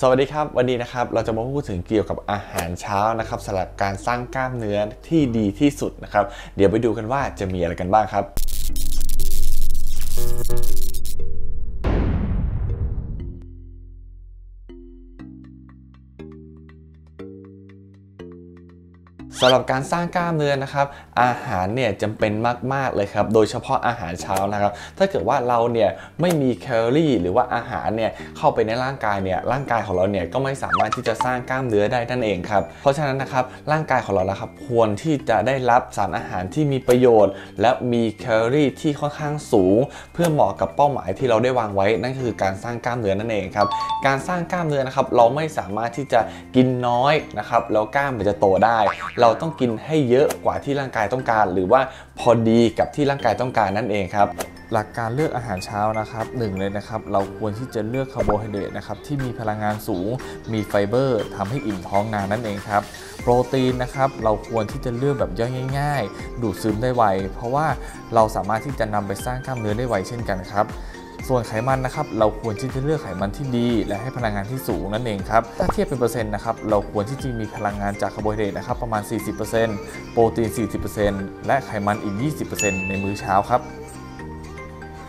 สวัสดีครับวันนี้นะครับเราจะมาพูดถึงเกี่ยวกับอาหารเช้านะครับสำหรับการสร้างกล้ามเนื้อที่ดีที่สุดนะครับ เดี๋ยวไปดูกันว่าจะมีอะไรกันบ้างครับ สำหรับการสร้างกล้ามเนื้อนะครับ อาหารเนี่ยจำเป็นมาก ๆ เลยครับ โดยเฉพาะอาหารเช้านะครับ ถ้าเกิดว่าเราเนี่ยไม่มีแคลอรี่ หรือว่าอาหารเนี่ยเข้าไปในร่างกายเนี่ยร่างกายของเราเนี่ยก็ไม่สามารถที่จะสร้างกล้ามเนื้อได้นั่นเองครับ เพราะฉะนั้นนะครับร่างกายของเรานะครับควรที่จะได้รับสารอาหารที่มีประโยชน์ และมีแคลอรี่ที่ค่อนข้างสูง เพื่อเหมาะกับเป้าหมายที่เราได้วางไว้ นั่นคือการสร้างกล้ามเนื้อนั่นเองครับการสร้างกล้ามเนื้อนะครับเราไม่สามารถที่จะกินน้อยนะครับแล้วกล้ามมันจะโตได้เราราต้องกินให้เยอะกว่าที่ร่างกายต้องการ หรือว่าพอดีกับที่ร่างกายต้องการนั่นเองครับหลักการเลือกอาหารเช้านะครับหนึ่งเลยนะครับ เราควรที่จะเลือกคาร์โบไฮเดรตนะครับที่มีพลังงานสูง มีไฟเบอร์ทำให้อิ่มท้องนานนั่นเองครับโปรตีนนะครับเราควรที่จะเลือกแบบย่อยง่าย ๆ ดูดซึมได้ไว เพราะว่าเราสามารถที่จะนำไปสร้างกล้ามเนื้อได้ไวเช่นกันครับ ส่วนไขมันนะครับเราควรที่จะเลือกไขมันที่ดี และให้พลังงานที่สูงนั่นเองครับถ้าเทียบเป็นเปอร์เซ็นต์นะครับเราควรที่จะมีพลังงานจากคาร์โบไฮเดรตนะครับประมาณ 40%โปรตีน 40%และไขมันอีก 20%ในมื้อเช้าครับ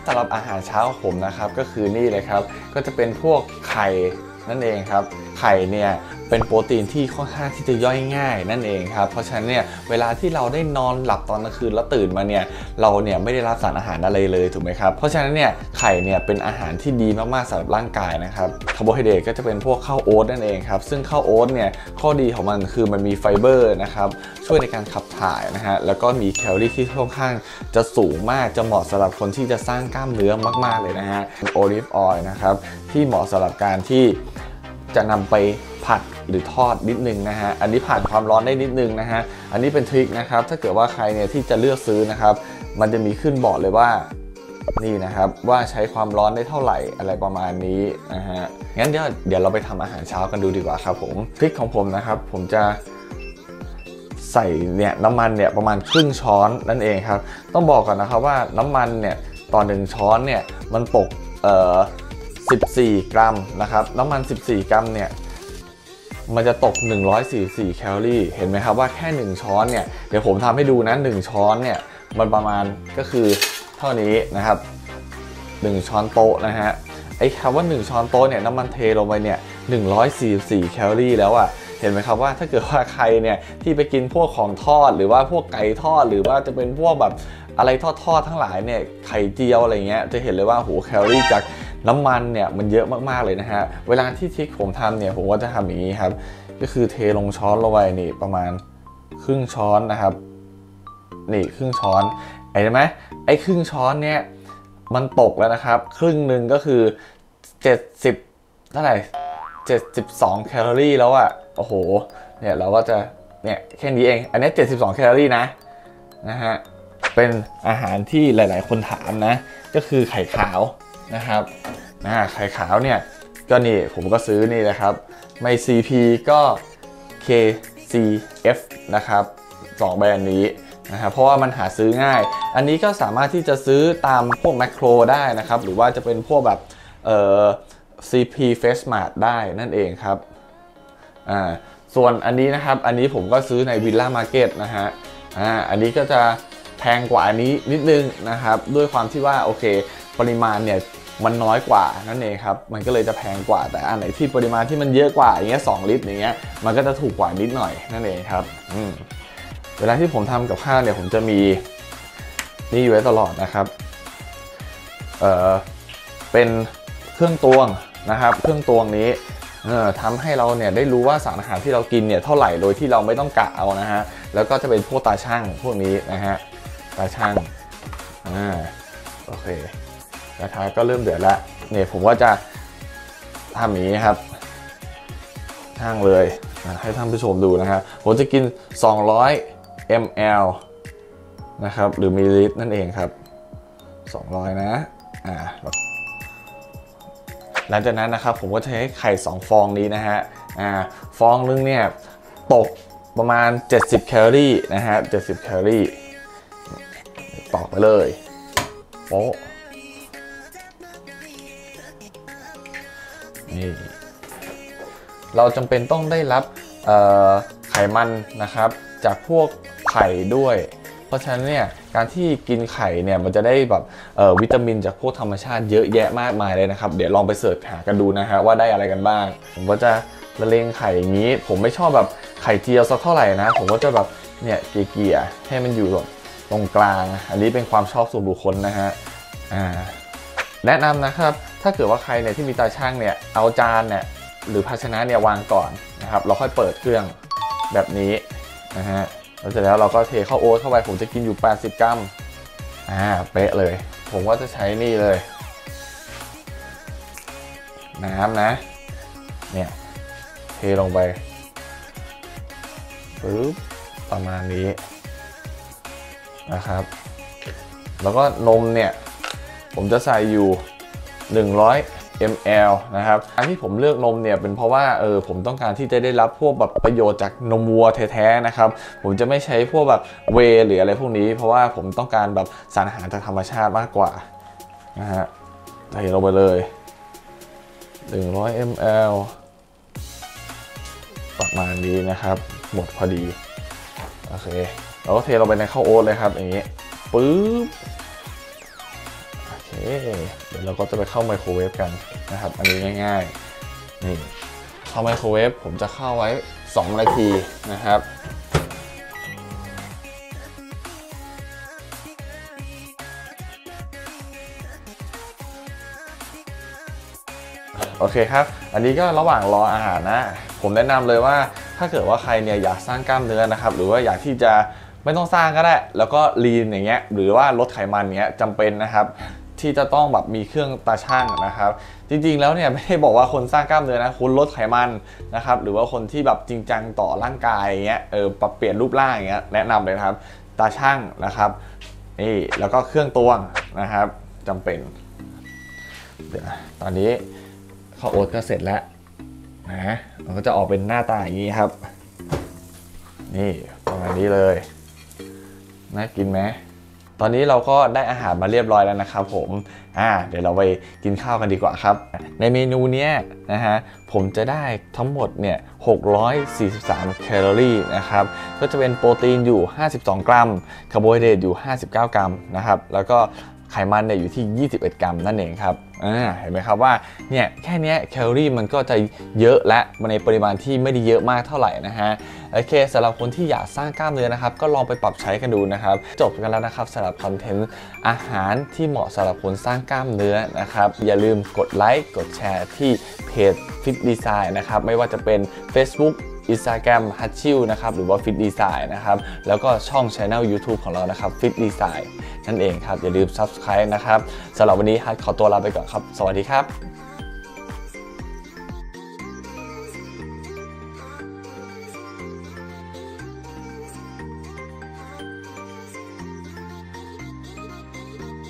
สำหรับอาหารเช้าผมนะครับก็คือนี่เลยครับ ก็จะเป็นพวกไข่นั่นเองครับ ไข่เนี่ย เป็นโปรตีนที่ค่อนข้างที่จะย่อยง่ายนั่นเองครับ เพราะฉะนั้นเนี่ยเวลาที่เราได้นอนหลับตอนกลางคืนแล้วตื่นมาเนี่ยเราเนี่ยไม่ได้รับสารอาหารอะไรเลยถูกไหมครับ เพราะฉะนั้นเนี่ยไข่เนี่ยเป็นอาหารที่ดีมากๆสำหรับร่างกายนะครับคาร์โบไฮเดรตก็จะเป็นพวกข้าวโอ๊ตนั่นเองครับ ซึ่งข้าวโอ๊ตเนี่ยข้อดีของมันคือมันมีไฟเบอร์นะครับช่วยในการขับถ่ายนะฮะแล้วก็มีแคลอรี่ที่ค่อนข้างจะสูงมากจะเหมาะสำหรับคนที่จะสร้างกล้ามเนื้อมาก ๆเลยนะฮะ olive oil นะครับที่เหมาะสำหรับการที่ จะนำไปผัดหรือทอดนิดนึงนะฮะ อันนี้ผ่านความร้อนได้นิดนึงนะฮะ อันนี้เป็น trick นะครับ ถ้าเกิดว่าใครเนี่ยที่จะเลือกซื้อนะครับ มันจะมีขึ้นบอกเลยว่านี่นะครับว่าใช้ความร้อนได้เท่าไหร่อะไรประมาณนี้นะฮะ งั้นเดี๋ยวเดี๋ยวเราไปทำอาหารเช้ากันดูดีกว่าครับผมทริคของผมนะครับ ผมจะใส่เนี่ยน้ำมันเนี่ยประมาณครึ่งช้อนนั่นเองครับ ต้องบอกก่อนนะครับว่าน้ำมันเนี่ยต่อหนึ่งช้อนเนี่ยมันตกเอ่อ 14 กรัมนะครับน้ำมัน 14 กรัมเนี่ยมันจะตก 144 แคลอรี่ เห็นไหมครับว่าแค่ 1 ช้อนเนี่ย เดี๋ยวผมทำให้ดูนะ 1 ช้อนเนี่ย มันประมาณก็คือเท่านี้นะครับ 1 ช้อนโต๊ะนะฮะ ไอ้คำว่า 1 ช้อนโต๊ะเนี่ยน้ำมันเทลงไปเนี่ย 144 แคลอรี่แล้วอะ่ะ เห็นไหมครับว่าถ้าเกิดว่าใครเนี่ย ที่ไปกินพวกของทอดหรือว่าพวกไก่ทอดหรือว่าจะเป็นพวกแบบอะไรทอดๆทั้งหลายเนี่ย ไข่เจียวอะไรเงี้ย จะเห็นเลยว่าโหแคลอรี่จาก น้ำมันเนี่ยมันเยอะมากๆเลยนะฮะ เวลาที่ทิกผมทำเนี่ยผมก็จะทำอย่างนี้ครับ ก็คือเทลงช้อนลงไปนี่ประมาณครึ่งช้อนนะครับ นี่ครึ่งช้อนเห็นไหมไอ้ครึ่งช้อนเนี่ยมันตกแล้วนะครับ ครึ่งหนึ่งก็คือ 70เท่าไหร่72แคลอรี่แล้วอะ่ะโอ้โหเนี่ยเราก็จะเนี่ยแค่นี้เอง อันนี้ 72 แคลอรี่นะนะฮะเป็นอาหารที่หลาย ๆ คนถามนะ ก็คือไข่ขาว นะครับนะไข่ขาวเนี่ยก็นี่ผมก็ซื้อนี่นะครับ ไม่ CP ก็ KCF นะครับสองแบรนด์นี้นะครับเพราะว่ามันหาซื้อง่าย อันนี้ก็สามารถที่จะซื้อตามพวกแมคโครได้นะครับ หรือว่าจะเป็นพวกแบบเอ่อ CP Face Mart ได้นั่นเองครับอ่าส่วนอันนี้นะครับ อันนี้ผมก็ซื้อในวิลล่ามาร์เก็ตนะฮะอ่าอันนี้ก็จะแพงกว่าอันนี้นิดนึงนะครับ ด้วยความที่ว่าโอเค ปริมาณเนี่ยมันน้อยกว่านั่นเองครับ มันก็เลยจะแพงกว่า แต่อันไหนที่ปริมาณที่มันเยอะกว่าอย่างเงี้ยสลิตรอย่างเงี้ย มันก็จะถูกกว่านิดหน่อยนั่นเองครับอืมเวลาที่ผมทำกับข้าวเนี่ยผมจะมีนี่อยู่ไว้ตลอดนะครับ เออเป็นเครื่องตวงนะครับ เครื่องตวงนี้เอ่อทำให้เราเนี่ยได้รู้ว่าสารอาหารที่เรากินเนี่ยเท่าไหร่โดยที่เราไม่ต้องกะเอานะฮะ แล้วก็จะเป็นพวกตาช่างพวกนี้นะฮะ ตาช่าง อ่า โอเค กระทะก็เริ่มเดือดแล้วเนี่ยผมก็จะทำอย่างนี้ครับช่างเลยให้ท่านผู้ชมดูนะครับผมจะกิน 200 ml นะครับหรือมิลลิลิตรนั่นเองครับ 200 นะอ่าหลังจากนั้นนะครับผมก็จะใช้ไข่ 2 ฟองนี้นะฮะอ่าฟองนึงเนี่ยตกประมาณ 70 แคลอรี่นะฮะ 70 แคลอรี่ตอกไปเลยโป๊ะ นี่เราจำเป็นต้องได้รับไขมันนะครับจากพวกไข่ด้วย เพราะฉะนั้นเนี่ยการที่กินไข่เนี่ยมันจะได้แบบวิตามินจากพวกธรรมชาติเยอะแยะมากมายเลยนะครับ เดี๋ยวลองไปเสิร์ชหากันดูนะฮะว่าได้อะไรกันบ้าง ผมก็จะละเลงไข่อย่างนี้ ผมไม่ชอบแบบไข่เจียวสักเท่าไหร่นะ ผมก็จะแบบเนี่ยเกลี่ยๆให้มันอยู่แบบตรงกลาง อันนี้เป็นความชอบส่วนบุคคลนะฮะแนะนำนะครับ ถ้าเกิดว่าใครเนี่ยที่มีตาช่างเนี่ยเอาจานเนี่ยหรือภาชนะเนี่ยวางก่อนนะครับเราค่อยเปิดเครื่องแบบนี้นะฮะแล้วเสร็จแล้วเราก็เทข้าวโอ๊ตเข้าไปผมจะกินอยู่ 80 กรัมอ่าเป๊ะเลย ผมก็จะใช้นี่เลย น้ำนะเนี่ยเทลงไปปึ๊บประมาณนี้นะครับ แล้วก็นมเนี่ย ผมจะใส่อยู่ 100 ml นะครับอันที่ผมเลือกนมเนี่ยเป็นเพราะว่าเออผมต้องการที่จะได้รับพวกแบบประโยชน์จากนมวัวแท้ๆนะครับผมจะไม่ใช้พวกแบบเวหรืออะไรพวกนี้ เพราะว่าผมต้องการแบบสารอาหารจากธรรมชาติมากกว่านะฮะใส่ลงไปเลย 100 ml ประมาณนี้นะครับ หมดพอดี โอเคเราก็เทลงไปในข้าวโอ๊ตเลยครับ อย่างนี้ ปึ๊บ เดี๋ยวเราก็จะไปเข้าไมโครเวฟกันนะครับ อันนี้ง่ายๆ นี่เข้าไมโครเวฟผมจะเข้าไว้ 2 นาทีนะครับ โอเคครับ อันนี้ก็ระหว่างรออาหารนะ ผมแนะนำเลยว่าถ้าเกิดว่าใครเนี่ยอยากสร้างกล้ามเนื้อนะครับ หรือว่าอยากที่จะไม่ต้องสร้างก็ได้ แล้วก็ลีนอย่างเงี้ย หรือว่าลดไขมันเงี้ยจำเป็นนะครับ ที่จะต้องแบบมีเครื่องตาช่างนะครับ จริงๆแล้วเนี่ยไม่ได้บอกว่าคนสร้างกล้ามเนื้อนะคุณลดไขมันนะครับหรือว่าคนที่แบบจริงจังต่อร่างกายอย่างเงี้ยเออปรับเปลี่ยนรูปร่างอย่างเงี้ยแนะนำเลยครับ ตาช่างนะครับนี่แล้วก็เครื่องตวงนะครับจำเป็นเดี๋ยวตอนนี้ข้าวโอ๊ตก็เสร็จแล้วนะมันก็จะออกเป็นหน้าตาอย่างนี้ครับ นี่ประมาณนี้เลยน่ากินไหม ตอนนี้เราก็ได้อาหารมาเรียบร้อยแล้วนะครับผมอ่าเดี๋ยวเราไปกินข้าวกันดีกว่าครับ ในเมนูเนี้ยนะฮะผมจะได้ทั้งหมดเนี่ย643 แคลอรี่นะครับ ก็จะเป็นโปรตีนอยู่ 52 กรัม คาร์โบไฮเดรตอยู่ 59 กรัมนะครับ แล้วก็ ไขมันเนี่ยอยู่ที่ 21 กรัมนั่นเองครับอ่าเห็นไหมครับว่าเนี่ยแค่นี้แคลอรี่มันก็จะเยอะและในปริมาณที่ไม่ได้เยอะมากเท่าไหร่นะฮะโอเคสำหรับคนที่อยากสร้างกล้ามเนื้อนะครับ ก็ลองไปปรับใช้กันดูนะครับ จบกันแล้วนะครับสำหรับ content อาหารที่เหมาะสำหรับคนสร้างกล้ามเนื้อนะครับ อย่าลืมกดไลค์กดแชร์ที่เพจ Fit Design นะครับ ไม่ว่าจะเป็น Facebook Instagram h u t c h i l นะครับหรือว่า Fit Design นะครับแล้วก็ช่อง Channel YouTube ของเรานะครับ Fit Design นั่นเองครับ อย่าลืม Subscribe นะครับสำหรับวันนี้ฮัทขอตัวลาไปก่อนครับ สวัสดีครับ